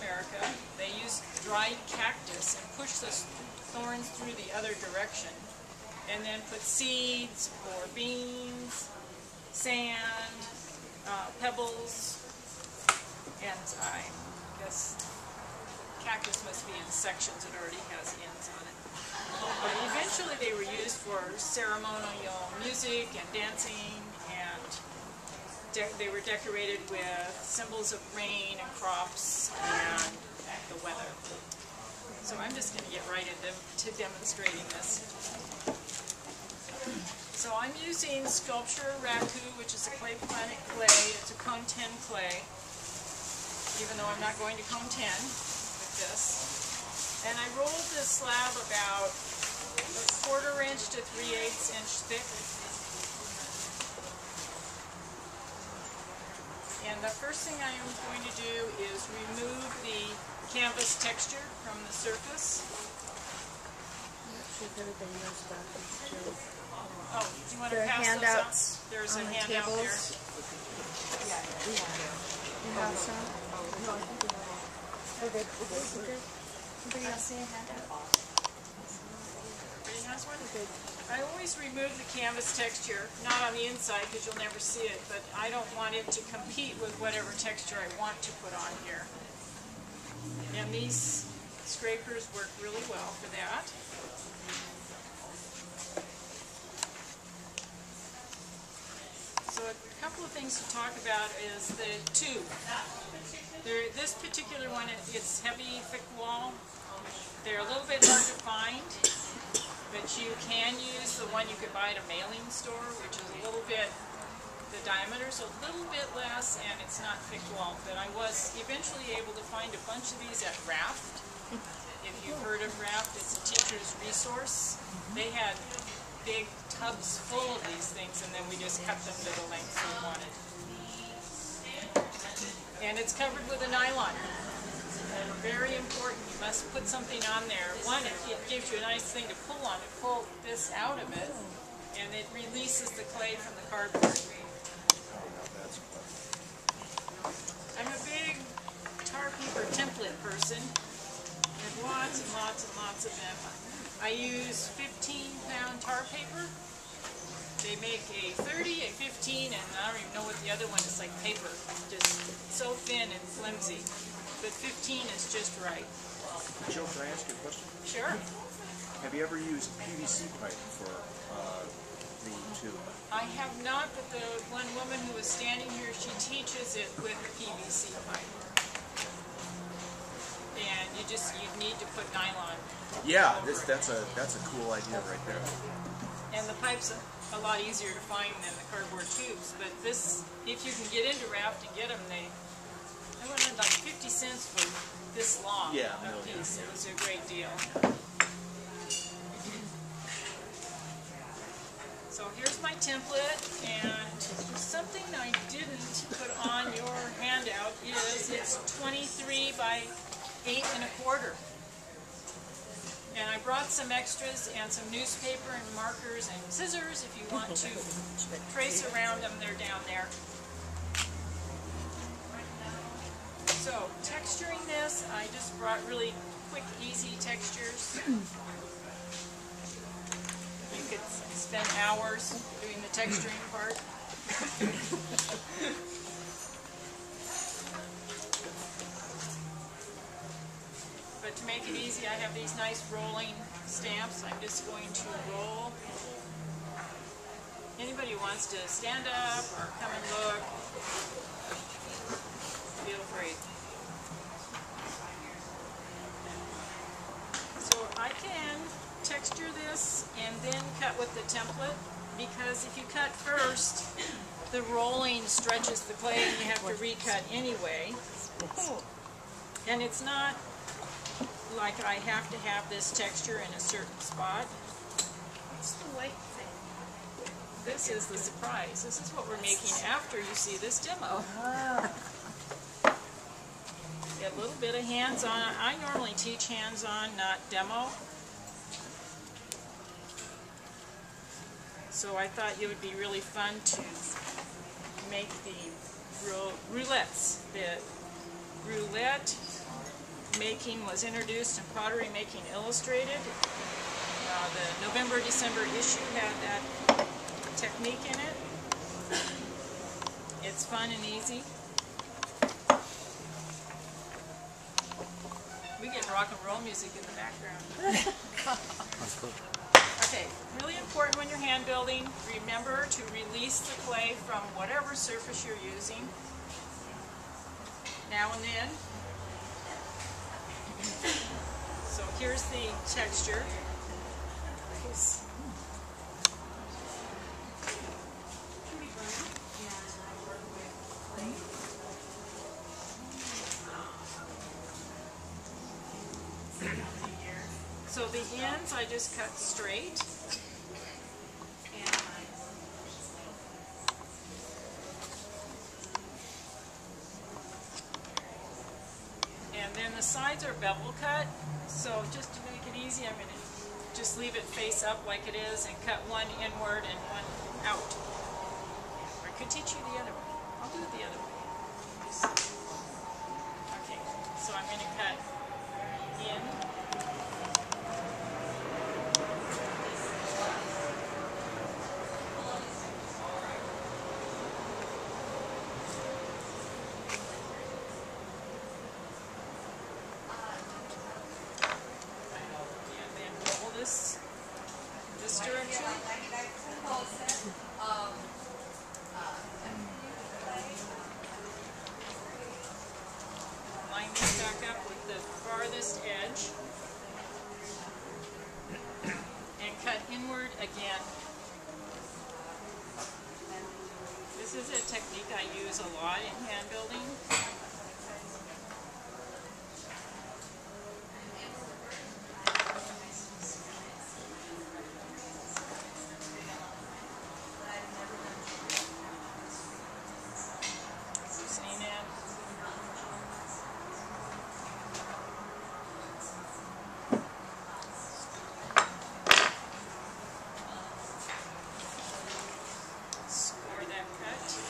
America. They used dried cactus and pushed the thorns through the other direction. And then put seeds or beans, sand, uh, pebbles, and I guess cactus must be in sections. It already has ends on it. But eventually they were used for ceremonial music and dancing they were decorated with symbols of rain and crops and the weather. So I'm just going to get right into to demonstrating this. So I'm using Sculpture Raku, which is a clay planet clay. It's a cone 10 clay, even though I'm not going to cone 10 with this. And I rolled this slab about a quarter inch to 3 eighths inch thick And the first thing I am going to do is remove the canvas texture from the surface. Oh, do you want to the pass handouts those out? There's a the handout tables. there. You have some? We're good. We're good. We're good. Anybody else see a handout? Everybody has one? I always remove the canvas texture, not on the inside because you'll never see it, but I don't want it to compete with whatever texture I want to put on here. And these scrapers work really well for that. So a couple of things to talk about is the tube. This particular one, it's heavy, thick wall. They're a little bit hard to find. But you can use the one you could buy at a mailing store, which is a little bit, the diameter's a little bit less and it's not thick wall. But I was eventually able to find a bunch of these at Raft. If you've heard of Raft, it's a teacher's resource. They had big tubs full of these things and then we just cut them to the length we wanted. And it's covered with a nylon very important. You must put something on there. One, it, gives you a nice thing to pull on. It pull this out of it, and it releases the clay from the cardboard. I'm a big tar paper template person. There's lots and lots and lots of them. I use 15 pound tar paper. They make a 30, a 15, and I don't even know what the other one is like paper. Just so thin and flimsy but 15 is just right. Jill, can I ask you a question? Sure. Have you ever used PVC pipe for uh, the tube? I have not, but the one woman who is standing here, she teaches it with PVC pipe. And you just, you need to put nylon. Yeah, this that's a that's a cool idea right there. And the pipe's a, a lot easier to find than the cardboard tubes, but this, if you can get into Raft and get them, they I wanted like 50 cents for this long yeah, a piece. It was a great deal. So here's my template, and something I didn't put on your handout is it's 23 by 8 and a quarter. And I brought some extras and some newspaper and markers and scissors if you want to trace around them. They're down there. So, texturing this, I just brought really quick, easy textures. You could spend hours doing the texturing part. but to make it easy, I have these nice rolling stamps. I'm just going to roll. Anybody who wants to stand up or come and look, with the template because if you cut first, the rolling stretches the clay and you have to recut anyway. And it's not like I have to have this texture in a certain spot. What's the white thing? This is the surprise. This is what we're making after you see this demo. Ah. Get a little bit of hands-on. I normally teach hands-on, not demo. So I thought it would be really fun to make the roulettes. The roulette making was introduced in Pottery Making Illustrated. Uh, the November, December issue had that technique in it. It's fun and easy. We get rock and roll music in the background. Okay, really important when you're hand building, remember to release the clay from whatever surface you're using. Now and then. So here's the texture. So the ends I just cut straight. And And then the sides are bevel cut, so just to make it easy, I'm gonna just leave it face up like it is and cut one inward and one out. I could teach you the other way. I'll do it the other way. Okay, so I'm gonna cut in. and then roll this this direction. Line this back up with the farthest edge. And cut inward again. This is a technique I use a lot in hand building. Loosening in. Score that cut.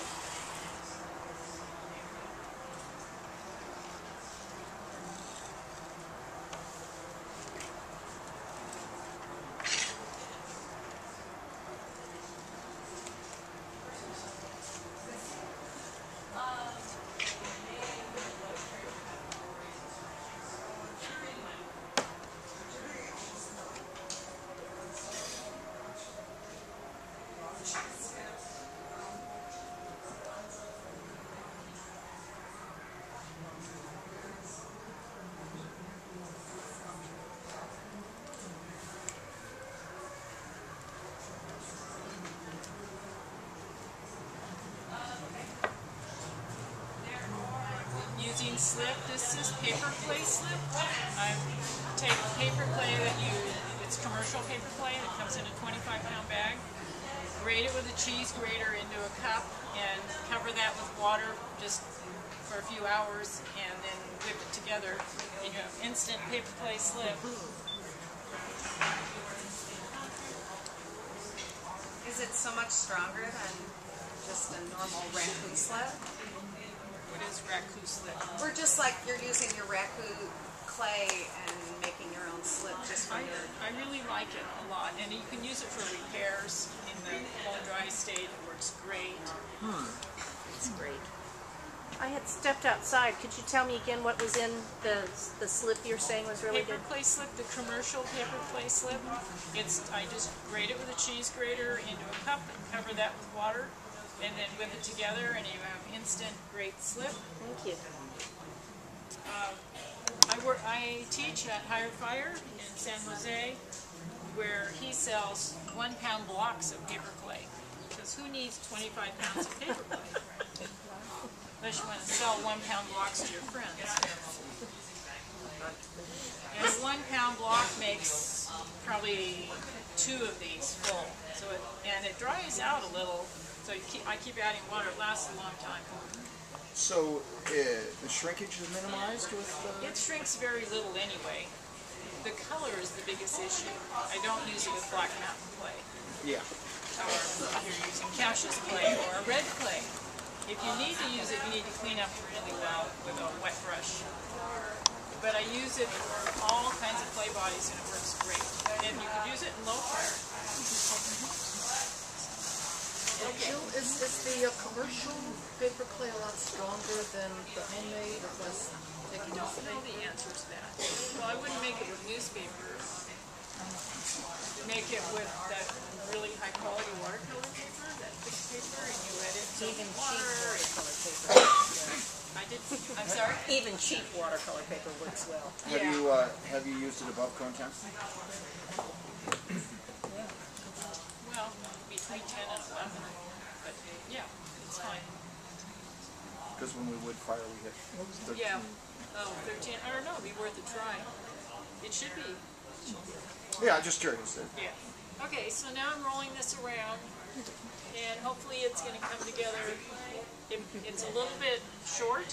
Slip. This is paper clay slip. I take paper clay that you, it's commercial paper clay that comes in a 25 pound bag. Grate it with a cheese grater into a cup and cover that with water just for a few hours and then whip it together and you have instant paper clay slip. Is it so much stronger than just a normal raku slip? What is raku slip? Or just like you're using your raku clay and making your own slip just for I, your... I really like it a lot and you can use it for repairs in the blow dry state. It works great. Hmm. It's great. I had stepped outside. Could you tell me again what was in the the slip you're saying was really paper good? clay slip, the commercial paper clay slip. It's I just grate it with a cheese grater into a cup and cover that with water, and then whip it together, and you have instant great slip. Thank you. Uh, I work. I teach at Higher Fire in San Jose. where he sells one pound blocks of paper clay. Because who needs twenty-five pounds of paper clay? Unless you want to sell one pound blocks to your friends. And one pound block makes probably two of these full. So it, and it dries out a little, so you keep, I keep adding water, it lasts a long time. So uh, the shrinkage is minimized with. Uh, It shrinks very little anyway. The color is the biggest issue. I don't use it with black mountain clay, yeah. or if you're using Cassius clay or a red clay. If you need to use it, you need to clean up really well with a wet brush. But I use it for all kinds of clay bodies and it works great. And you can use it in low fire. Now, Jill, is, is the uh, commercial paper clay a lot stronger than the homemade or less I don't know the answer to that. Well, I wouldn't make it with newspaper. Make it with that really high quality watercolor paper, that thick paper, and you let it soak in Even cheap watercolor paper. I did, I'm sorry? Even cheap watercolor paper works well. Have Yeah. you uh, have you used it above cone 10? Well, between ten and eleven, but yeah, it's fine. Because when we would fire, we hit. 13. Yeah, oh, thirteen, I don't know, it'd be worth a try. It should be, Yeah, just curious. Yeah. Okay, so now I'm rolling this around, and hopefully it's gonna come together. It, it's a little bit short.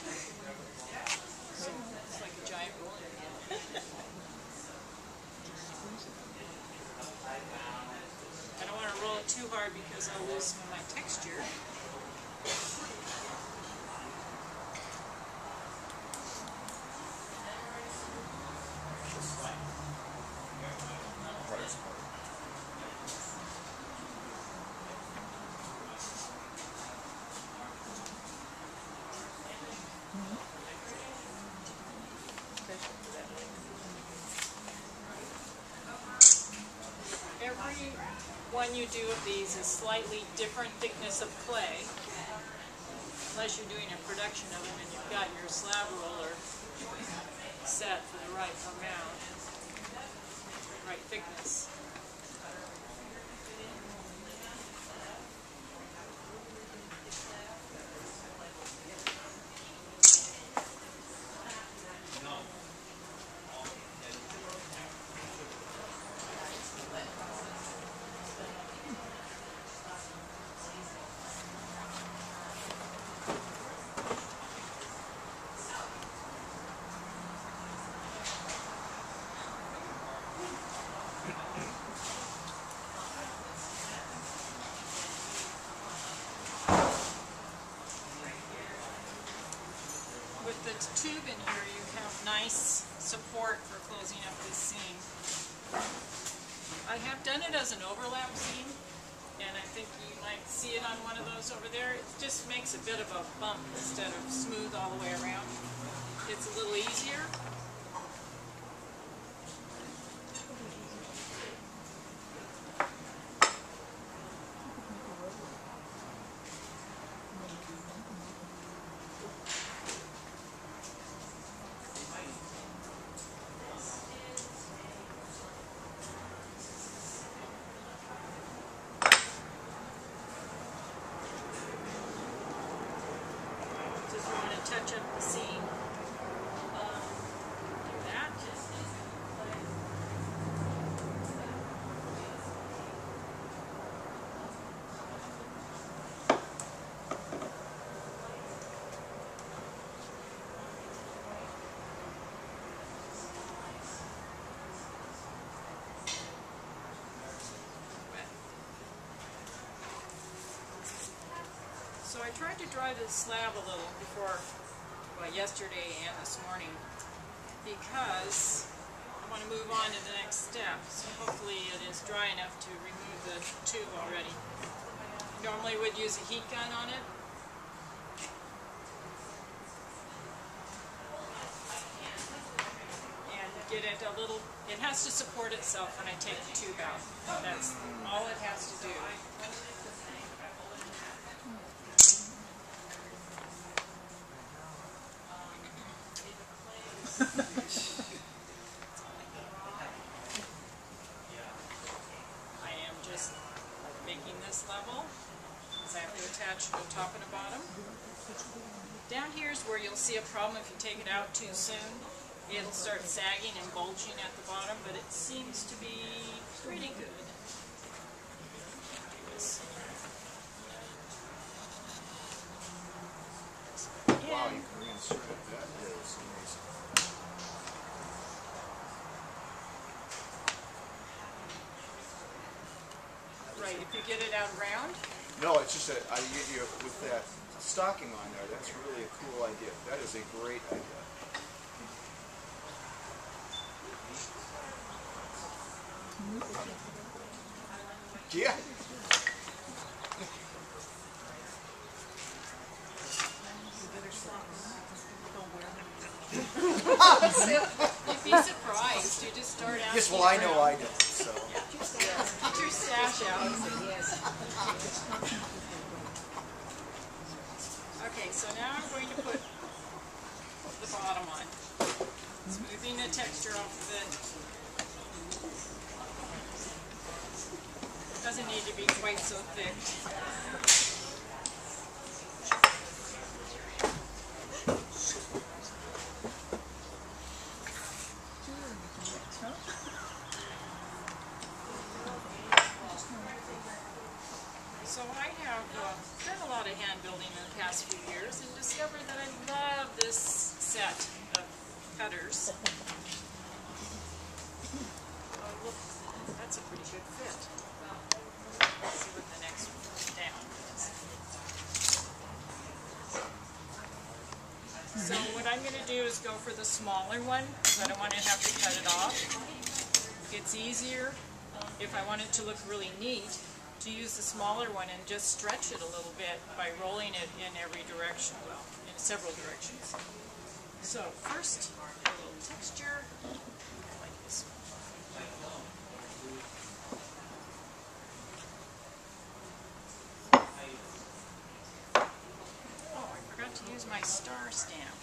So it's like a giant roller. Wanna roll it too hard because I'll lose some of my texture. hardest part. Every one you do of these is slightly different thickness of clay. Unless you're doing a production of them and you've got your slab roller set for the right amount, right thickness. With the tube in here, you have nice support for closing up this seam. I have done it as an overlap seam, and I think you might see it on one of those over there. It just makes a bit of a bump instead of smooth all the way around. It's a little easier. Just want to touch up the seam. Um, do that. So I tried to dry the slab a little before, well, yesterday and this morning, because I want to move on to the next step. So hopefully it is dry enough to remove the tube already. Normally would use a heat gun on it. And get it a little, it has to support itself when I take the tube out. That's all it has to do. attached to top and the bottom. Down here is where you'll see a problem if you take it out too soon. It'll start sagging and bulging at the bottom, but it seems to be pretty good. Wow, Right, if you get it out round, no, it's just that I, you, you, with that stocking on there, that's really a cool idea. That is a great idea. Yeah. you'd be surprised. You just start asking Yes, well, I know around. I don't, so. Get your stash out. Okay, so now I'm going to put the bottom on. Smoothing the texture off of it. Doesn't need to be quite so thick. So I have uh, done a lot of hand building in the past few years and discovered that I love this set of cutters. Oh, look, that's a pretty good fit. Let's see what the next one down is. So what I'm going to do is go for the smaller one because I don't want to have to cut it off. It's easier if I want it to look really neat to use the smaller one and just stretch it a little bit by rolling it in every direction, well, in several directions. So first, a little texture, like this one. Oh, I forgot to use my star stamp.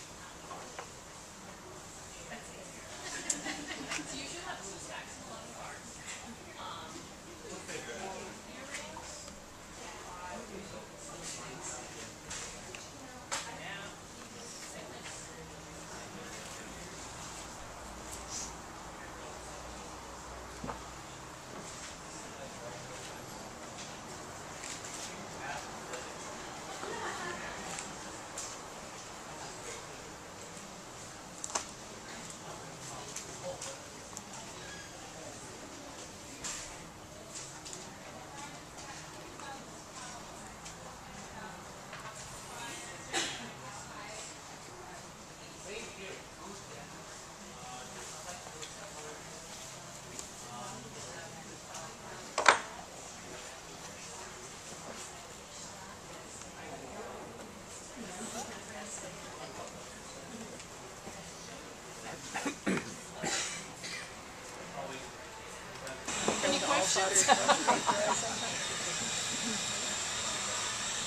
Any questions?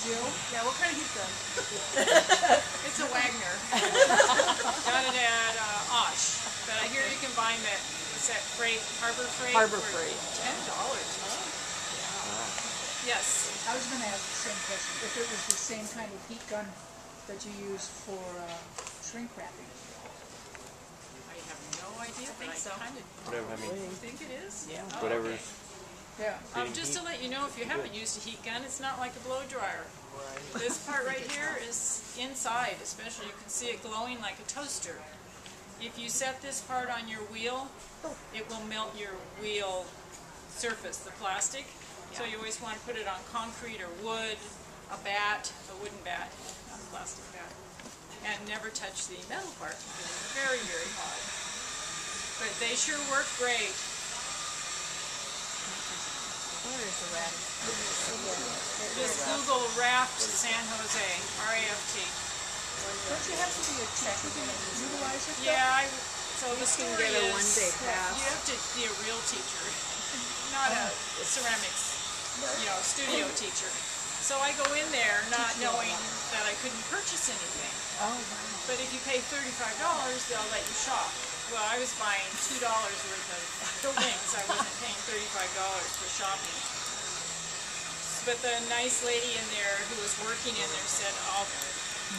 Jill? Yeah, what kind of heat gun? It's a Wagner. Got it at uh, Osh, but I hear you can buy them at, what's that, Freight, Harbor Freight? Harbor for Freight. Ten dollars. Yes, I was gonna ask the same question, if it was the same kind of heat gun that you use for uh, shrink wrapping. I have no idea, but I kind of Whatever, I mean, think it is. Yeah. whatever. Yeah. Um, just to let you know, if you haven't used a heat gun, it's not like a blow dryer. This part right here is inside, especially you can see it glowing like a toaster. If you set this part on your wheel, it will melt your wheel surface, the plastic. So you always want to put it on concrete or wood, a bat, a wooden bat, not a plastic bat. And never touch the metal part it's very, very hot. But they sure work great. Just Google Raft San Jose, R-A-F-T. Don't you have to be a tech to utilize it? Yeah, I, so the can story get a is, one-day pass. you have to be a real teacher, not a ceramics, you know, studio teacher. So I go in there not knowing that I couldn't purchase anything. Oh, wow. But if you pay thirty-five dollars, they'll let you shop. Well, I was buying two dollars worth of things. I wasn't paying thirty-five dollars for shopping. But the nice lady in there who was working in there said, "I'll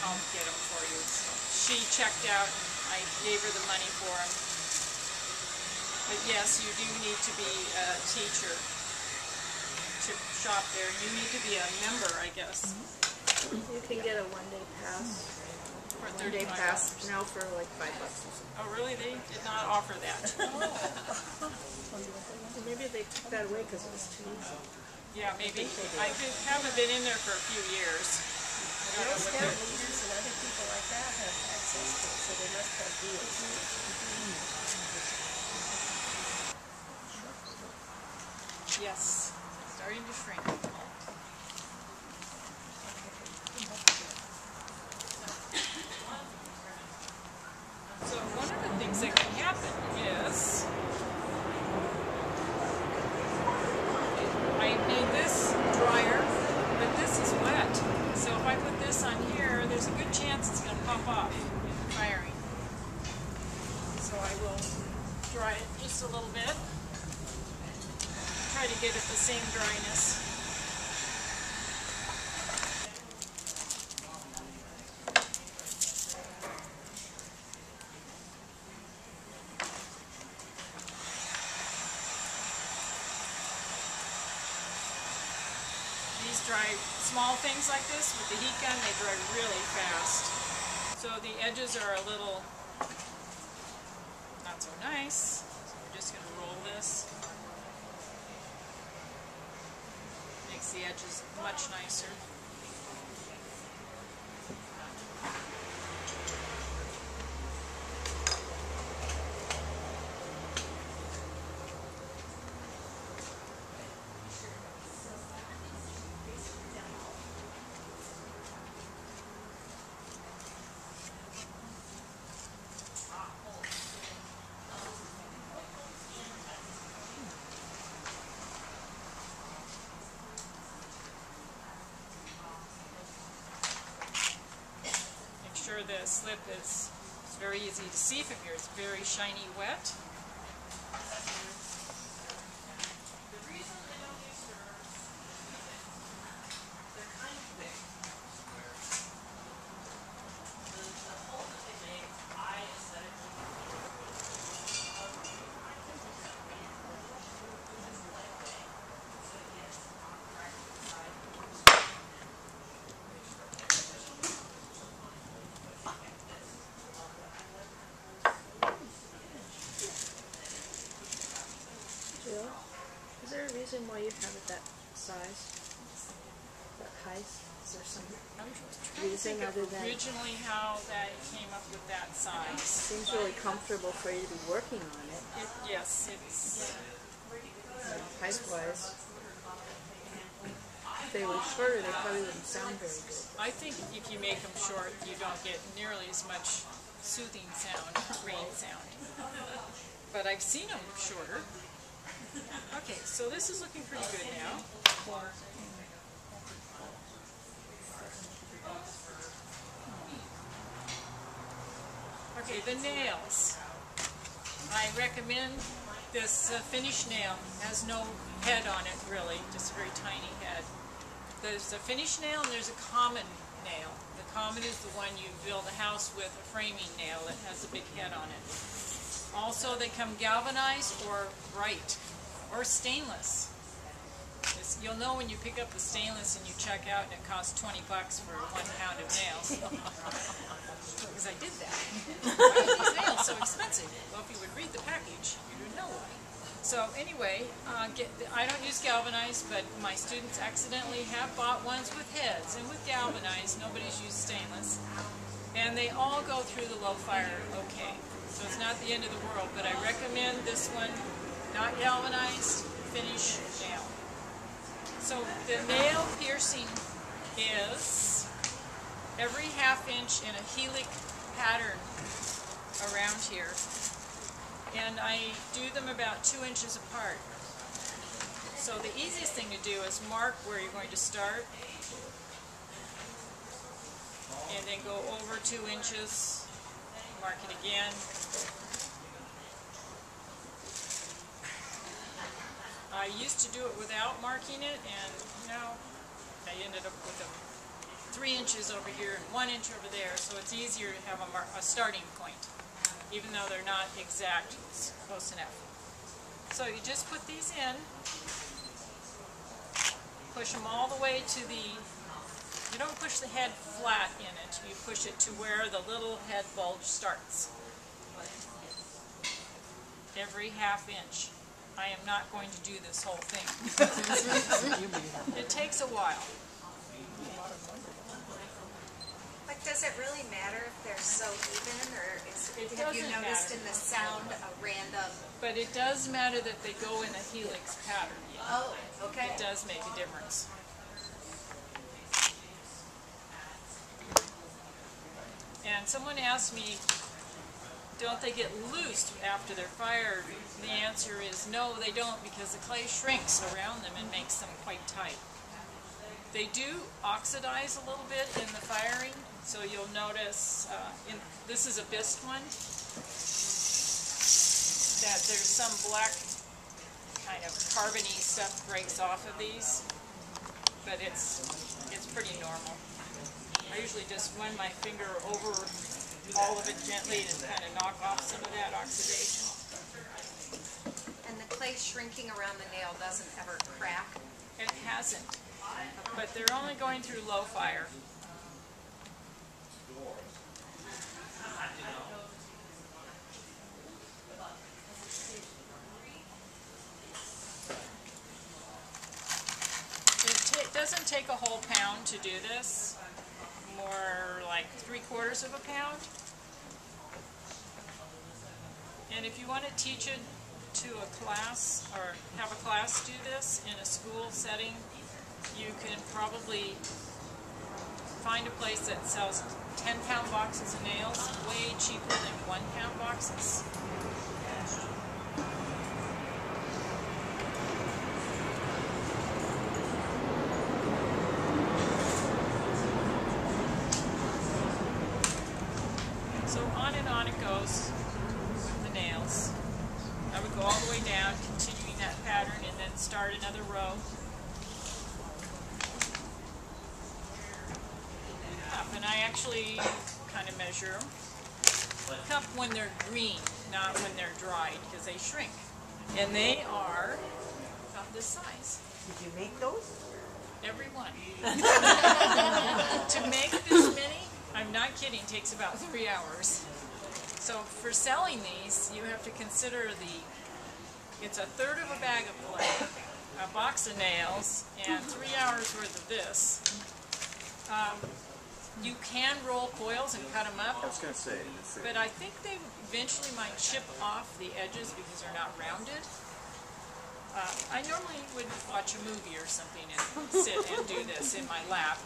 I'll get them for you. So She checked out and I gave her the money for them. But yes, you do need to be a teacher to shop there. You need to be a member, I guess, You can get a one-day pass, for one-day thirty-five pass now for like five bucks or. Oh, really? They did not offer that. Maybe they took that away because it was too easy. Yeah, maybe. I did- haven't been in there for a few years. I don't know what they're- leaders and other people like that have access to it, so they must have deals. Yes, starting to shrink. So one of the things that can happen is I made this drier, but this is wet. So if I put this on here, there's a good chance it's going to pop off in firing. So I will dry it just a little bit try to get it the same dryness. These dry, small things like this with the heat gun, they dry really fast. So the edges are a little not so nice. So I'm just going to roll this. Makes the edges much nicer. Sure the slip is it's very easy to see from here. It's very shiny wet. The reason I don't use stirrers, they're kind of thick. The, the hole that they make, I aesthetically Jill, is there a reason why you have it that size? That height? Is there some, I'm trying to Reason think of other than- originally how that came up with that size. seems really comfortable for you to be working on it, It, yes, it's, height wise. If they were shorter, they probably wouldn't sound very good. I think if you make them short, you don't get nearly as much soothing sound, rain sound. But I've seen them shorter. Okay, so this is looking pretty good now. Okay, the nails. I recommend this uh, finish nail. Has no head on it really, just a very tiny head. There's a finish nail and there's a common nail. The common is the one you build a house with, a framing nail that has a big head on it. Also, they come galvanized or bright or stainless. It's- you'll know when you pick up the stainless and you check out and it costs 20 bucks for one pound of nails. Because I did that. Why are these nails so expensive? Well, if you would read the package, you would know why. So anyway, uh, get, I don't use galvanized, but my students accidentally have bought ones with heads and with galvanized. Nobody's used stainless. And they all go through the low fire okay. So it's not the end of the world, but I recommend this one, not galvanized, finish nail. So the nail piercing is every half inch in a helix pattern around here. And I do them about two inches apart. So the easiest thing to do is mark where you're going to start. And then go over two inches, mark it again. I used to do it without marking it, and now I ended up with a three inches over here and one inch over there, so it's easier to have a, a starting point, even though they're not exact, it's close enough. So you just put these in, push them all the way to the, you don't push the head flat in it, you push it to where the little head bulge starts. Every half inch. I am not going to do this whole thing. It takes a while. Like, does it really matter if they're so even, or is, It have you noticed matter. in the sound a random? But it does matter that they go in a helix pattern. Oh, okay. It does make a difference. And someone asked me, don't they get loosed after they're fired? The answer is no, they don't, because the clay shrinks around them and makes them quite tight. They do oxidize a little bit in the firing, so you'll notice, uh, in, this is a bisque one, that there's some black kind of carbony stuff breaks off of these, but it's, it's pretty normal. I usually just run my finger over all of it gently to kind of knock off some of that oxidation. And the clay shrinking around the nail doesn't ever crack? It hasn't, but they're only going through low fire. It doesn't take a whole pound to do this, three quarters of a pound. And if you want to teach it to a class or have a class do this in a school setting, you can probably find a place that sells 10 pound boxes of nails way cheaper than one pound boxes. So on and on it goes with the nails. I would go all the way down, continuing that pattern, and then start another row. Up, and I actually kind of measure them. Cup when they're green, not when they're dried, because they shrink. And they are about this size, Did you make those? every one. to make this many, I'm not kidding, takes about three hours. So for selling these, you have to consider the, it's a third of a bag of clay, a box of nails, and three hours worth of this. Um, you can roll coils and cut them up, I was gonna say, but I think they eventually might chip off the edges because they're not rounded. Uh, I normally would watch a movie or something and sit and do this in my lap.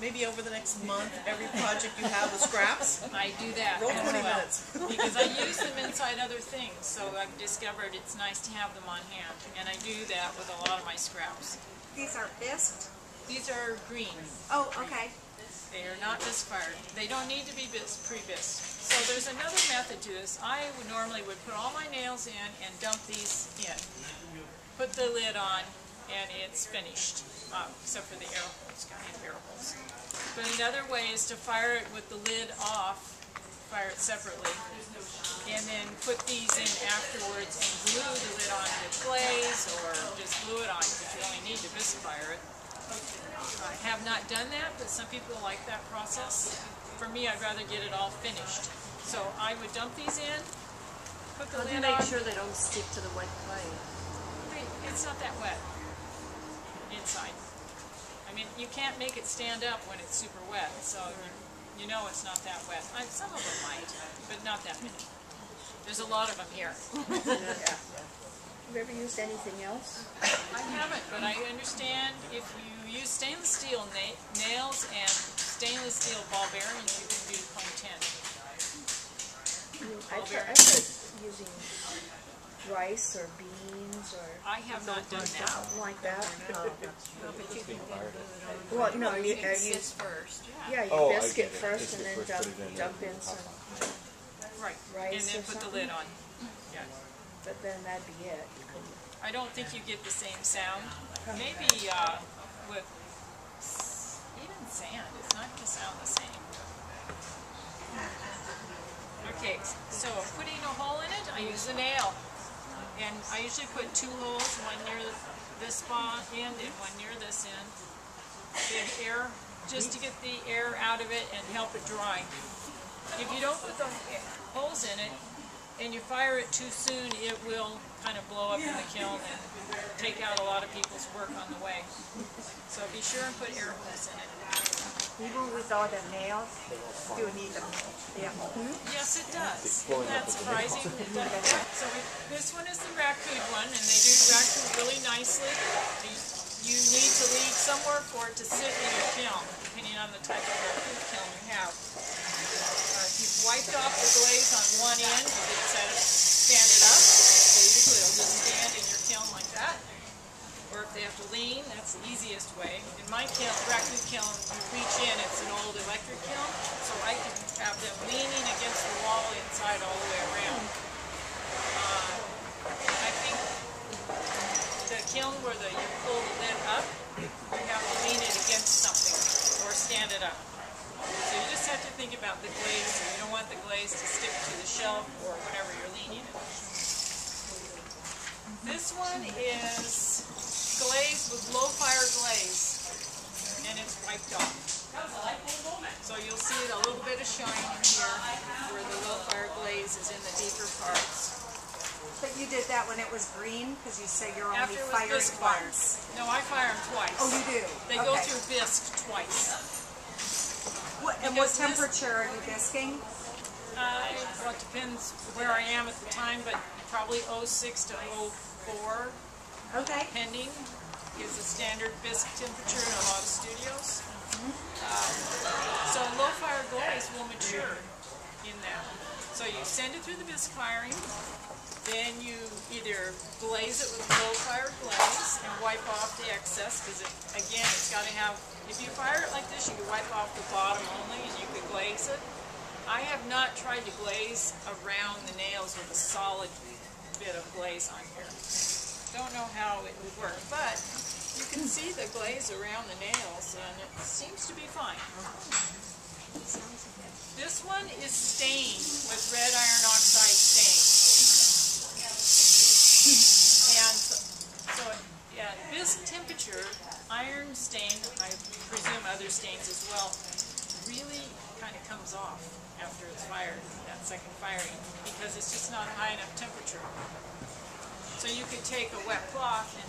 Maybe over the next month, every project you have with scraps, I do that roll 20 well. minutes. because I use them inside other things, so I've discovered it's nice to have them on hand, and I do that with a lot of my scraps. These are bisqued? These are green. Oh, okay. They are not bisque fired. They don't need to be bis pre-bisque. So there's another method to this. I would normally would put all my nails in and dump these in. Put the lid on, and it's finished, uh, except for the air holes, got any air holes. But another way is to fire it with the lid off, fire it separately, and then put these in afterwards and glue the lid on with glaze or just glue it on because you only need to bisque fire it. I have not done that, but some people like that process. For me, I'd rather get it all finished. So I would dump these in, put the How do you lid on. make sure they don't stick to the wet clay? It's not that wet inside. I mean, you can't make it stand up when it's super wet, so you, you know it's not that wet. I, some of them might, but not that many. There's a lot of them here. Have you ever used anything else? I haven't, but I understand if you use stainless steel na- nails and stainless steel ball bearings, you can do point ten. I've heard, I've bearings. using rice or beans or I have not done that. something like that. Oh. Well, no, you, uh, you, first. yeah, you Oh, I bisque get it it. first Bisque and then dump, in dump in some, Right. Rice And then or put the lid on. Yeah. But then that'd be it. I don't think you get the same sound. Maybe uh, with even sand. It's not gonna sound the same. Okay, so putting a hole in it, I use a nail. And I usually put two holes, one near this spot end and one near this end. Get air, just to get the air out of it and help it dry. If you don't put the holes in it and you fire it too soon, it will kind of blow up in the kiln and take out a lot of people's work on the way. So be sure and put air holes in it. Even with all the nails, you need them. Yeah. Yes, it does. Isn't that surprising? It does. So we, this one is the raku one, and they do raku really nicely. You, you need to leave somewhere for it to sit in your kiln, depending on the type of raku kiln you have. You've wiped off the glaze on one end, you can set it, stand it up. They usually will just stand in your kiln like that. Or if they have to lean, that's the easiest way. In my kiln, raku kiln, you reach in, it's an old electric kiln, so I can have them leaning against the wall inside all the way around. Uh, I think the kiln where the, you pull the lid up, you have to lean it against something or stand it up. So have to think about the glaze, so you don't want the glaze to stick to the shelf or whatever you're leaning it. This one is glazed with low fire glaze, and it's wiped off. So you'll see a little bit of shine here where the low fire glaze is in the deeper parts. But you did that when it was green, because you say you're only After firing once. No, I fire them twice. Oh, you do? They go through bisque twice. What, and what temperature are you bisquing? Uh, well, it depends where I am at the time, but probably 06 to 04, Okay. pending, is the standard bisque temperature in a lot of studios. Um, so low fire glaze will mature in that. So you send it through the bisque firing, then you either glaze it with low fire glaze and wipe off the excess, because it, again, it's got to have, if you fire it like this, you can wipe off the bottom only and you could glaze it. I have not tried to glaze around the nails with a solid bit of glaze on here. Don't know how it would work, but you can see the glaze around the nails and it seems to be fine. This one is stained with red iron oxide stain. And so, so, yeah, this temperature, iron stain, I presume other stains as well, really kind of comes off after it's fired, that second firing, because it's just not high enough temperature. So you could take a wet cloth and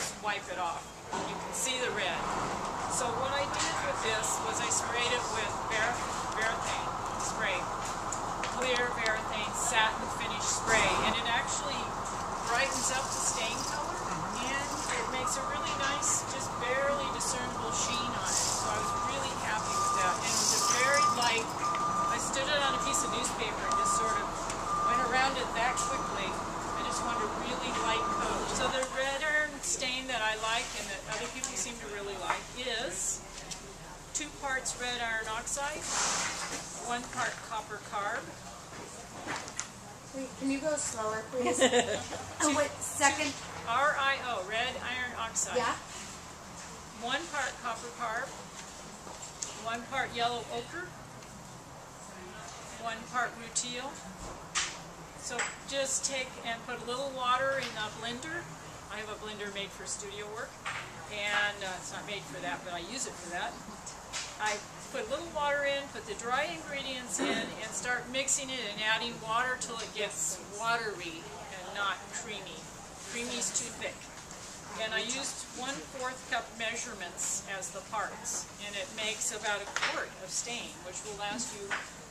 just wipe it off. You can see the red. So what I did with this was I sprayed it with spray. Clear Varathane satin finish spray. And it actually brightens up the stain it makes a really nice, just barely discernible sheen on it. So I was really happy with that. And it was a very light, I stood it on a piece of newspaper and just sort of went around it that quickly. I just wanted a really light coat. So the red iron stain that I like and that other people seem to really like is two parts red iron oxide, one part copper carb, Wait, can you go slower, please? oh, wait, second. RIO, red iron oxide. Yeah? One part copper carb, one part yellow ochre, one part rutile. So just take and put a little water in a blender. I have a blender made for studio work, and uh, it's not made for that, but I use it for that. I put a little water in, put the dry ingredients in, and start mixing it and adding water till it gets watery and not creamy. Creamy's too thick. And I used one-fourth cup measurements as the parts, and it makes about a quart of stain, which will last you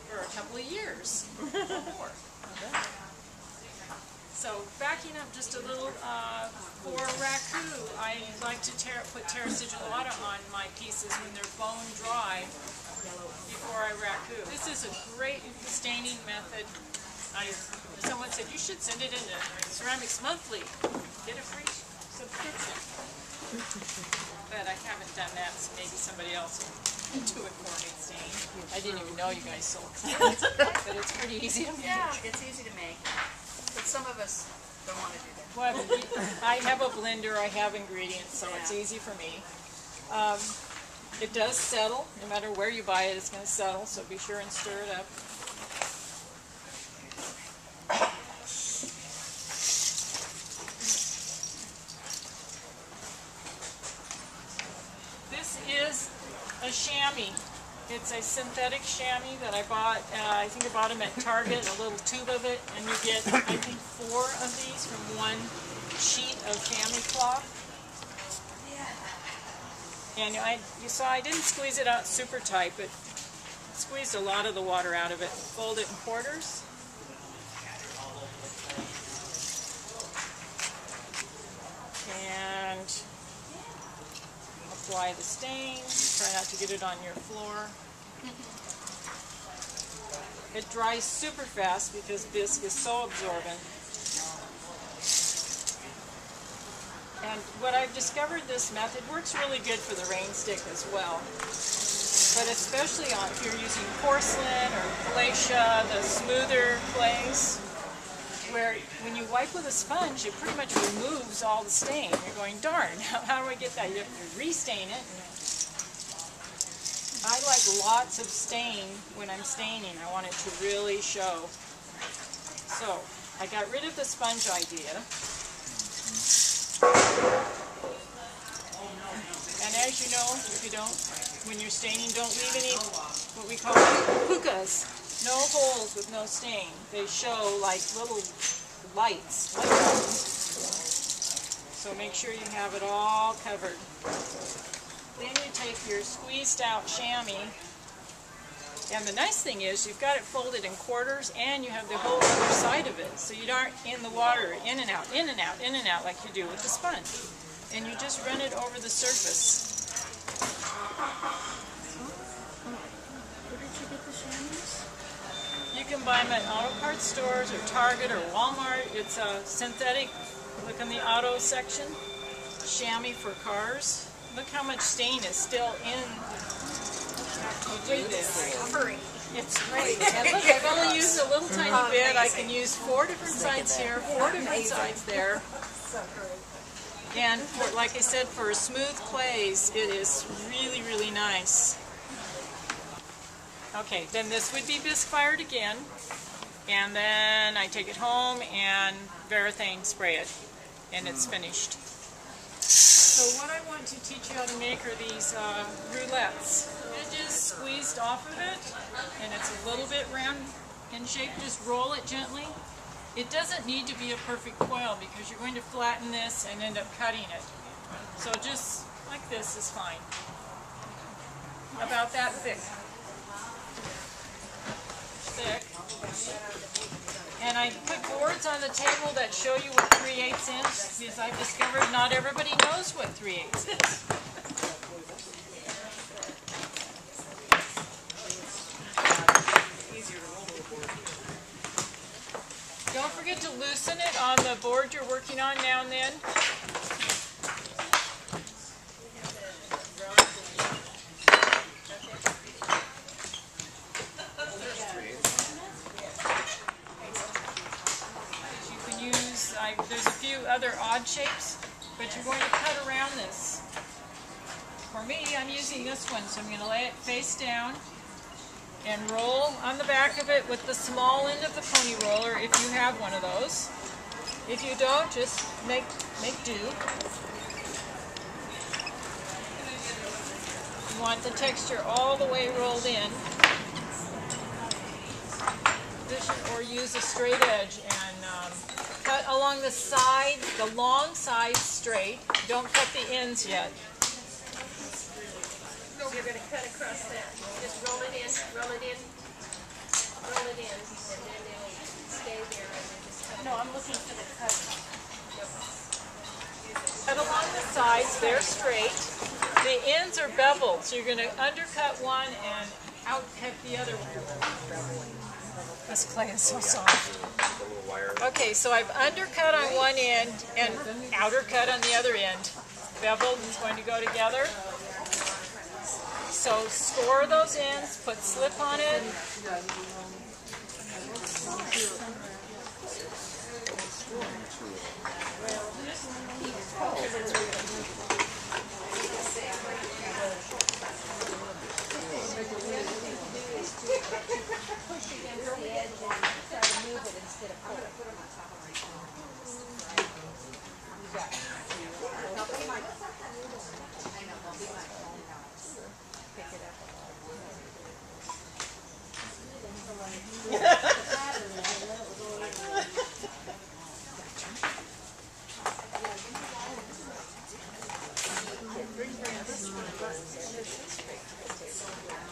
for a couple of years or more. So backing up just a little, uh, for raku, I like to put terra sigillata on my pieces when they're bone dry before I raku. This is a great staining method. I, someone said, you should send it into Ceramics Monthly. Get a free subscription. But I haven't done that, so maybe somebody else will do it for me. I didn't even know you guys sold it. But it's pretty easy to make. Yeah, it's easy to make. But some of us don't want to do that. Well, I have a blender, I have ingredients, so it's easy for me. Um, It does settle, no matter where you buy it, it's gonna settle, so be sure and stir it up. This is a chamois. It's a synthetic chamois that I bought, uh, I think I bought them at Target, a little tube of it, and you get, I think, four of these from one sheet of chamois cloth. Yeah. And I, you saw I didn't squeeze it out super tight, but squeezed a lot of the water out of it. Fold it in quarters. And apply the stain. Try not to get it on your floor. It dries super fast because bisque is so absorbent. And what I've discovered this method works really good for the rain stick as well. But especially on if you're using porcelain or glacia, the smoother clays, where when you wipe with a sponge, it pretty much removes all the stain. You're going, darn, how, do I get that? You have to restain it. I like lots of stain when I'm staining. I want it to really show. So, I got rid of the sponge idea. And as you know, if you don't, when you're staining, don't leave any, what we call hookahs. No holes with no stain. They show like little lights. light. So make sure you have it all covered. Then you take your squeezed out chamois, and the nice thing is you've got it folded in quarters and you have the whole other side of it. So you aren't in the water, in and out, in and out, in and out like you do with the sponge. And you just run it over the surface. Where did you get the chamois? You can buy them at auto parts stores or Target or Walmart. It's a synthetic, look in the auto section, chamois for cars. Look how much stain is still in. Oh, do this. Covering. It's great. And look, I've only used a little tiny bit. I can use four different sides here, four different sides there. And for, like I said, for smooth clays, it is really, really nice. Okay, then this would be bisque fired again. And then I take it home and Varathane spray it. And it's mm. finished. So what I want to teach you how to make are these uh, roulettes. Edges squeezed off of it, and it's a little bit round in shape. Just roll it gently. It doesn't need to be a perfect coil because you're going to flatten this and end up cutting it. So just like this is fine. About that thick. Thick. And I put boards on the table that show you what 3 8 is because I've discovered not everybody knows what 3 8 is. Don't forget to loosen it on the board you're working on now and then. You can use, I, other odd shapes, but you're going to cut around this. For me, I'm using this one, so I'm going to lay it face down and roll on the back of it with the small end of the pony roller if you have one of those. If you don't, just make, make do. You want the texture all the way rolled in. Or use a straight edge and cut along the side, the long sides straight. Don't cut the ends yet. You're gonna cut across that. Just roll it in, roll it in, roll it in, and then it'll stay there and then just cut. No, I'm looking for the cut. Cut along the sides, they're straight. The ends are beveled, so you're going to undercut one and outcut the other one. This clay is so soft. Okay, so I've undercut on one end and outer cut on the other end. Beveled is going to go together. So score those ends, put slip on it.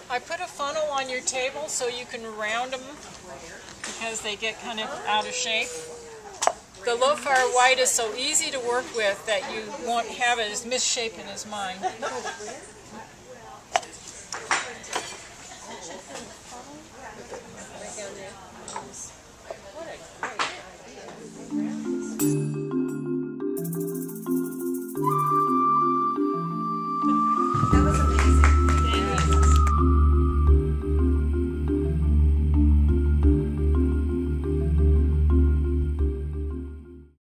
I put a funnel on your table so you can round them because they get kind of out of shape. The low fire white is so easy to work with that you won't have it as misshapen as mine.